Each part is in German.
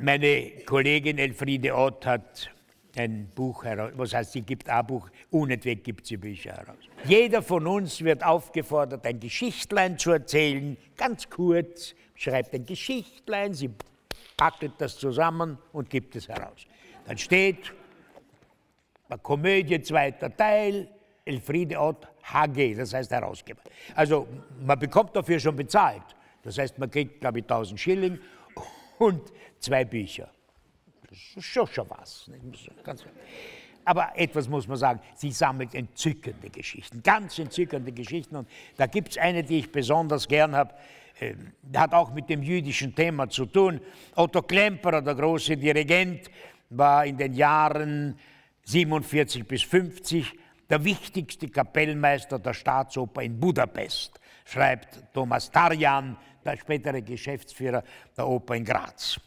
Meine Kollegin Elfriede Ott hat ein Buch heraus, was heißt, sie gibt ein Buch, unentwegt gibt sie Bücher heraus. Jeder von uns wird aufgefordert, ein Geschichtlein zu erzählen, ganz kurz, schreibt ein Geschichtlein, sie packt das zusammen und gibt es heraus. Dann steht, eine Komödie, zweiter Teil, Elfriede Ott, HG, das heißt Herausgeber. Also man bekommt dafür schon bezahlt. Das heißt, man kriegt, glaube ich, 1000 Schilling und zwei Bücher. Das ist schon, schon was. Aber etwas muss man sagen, sie sammelt entzückende Geschichten, ganz entzückende Geschichten. Und da gibt es eine, die ich besonders gern habe, äh, hat auch mit dem jüdischen Thema zu tun. Otto Klemperer, der große Dirigent, war in den Jahren 47 bis 50 der wichtigste Kapellmeister der Staatsoper in Budapest, schreibt Thomas Tarjan, der spätere Geschäftsführer der Oper in Graz.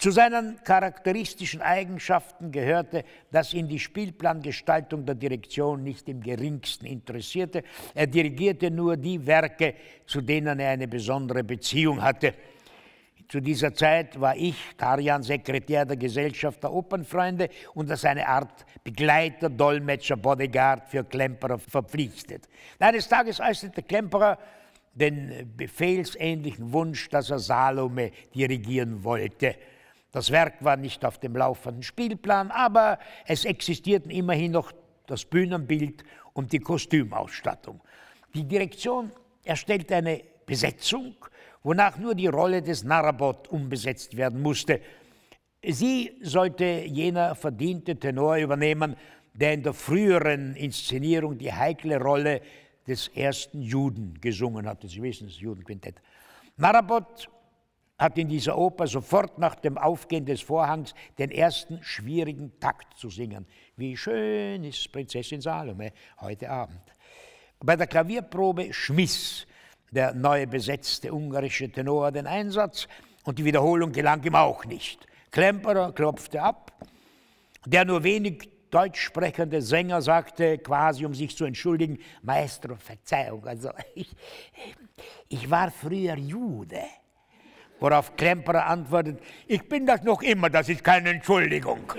Zu seinen charakteristischen Eigenschaften gehörte, dass ihn die Spielplangestaltung der Direktion nicht im geringsten interessierte. Er dirigierte nur die Werke, zu denen er eine besondere Beziehung hatte. Zu dieser Zeit war ich, Tarjan, Sekretär der Gesellschaft der Opernfreunde und als eine Art Begleiter, Dolmetscher, Bodyguard für Klemperer verpflichtet. Eines Tages äußerte Klemperer den befehlsähnlichen Wunsch, dass er Salome dirigieren wollte. Das Werk war nicht auf dem laufenden Spielplan, aber es existierten immerhin noch das Bühnenbild und die Kostümausstattung. Die Direktion erstellte eine Besetzung, wonach nur die Rolle des Narabot umbesetzt werden musste. Sie sollte jener verdiente Tenor übernehmen, der in der früheren Inszenierung die heikle Rolle des ersten Juden gesungen hatte. Sie wissen, das Judenquintett. Narabot hat in dieser Oper sofort nach dem Aufgehen des Vorhangs den ersten schwierigen Takt zu singen. Wie schön ist Prinzessin Salome heute Abend. Bei der Klavierprobe schmiss der neu besetzte ungarische Tenor den Einsatz und die Wiederholung gelang ihm auch nicht. Klemperer klopfte ab. Der nur wenig deutsch sprechende Sänger sagte, quasi um sich zu entschuldigen, Maestro, Verzeihung, also ich, ich war früher Jude. Worauf Klemperer antwortet, ich bin das noch immer, das ist keine Entschuldigung.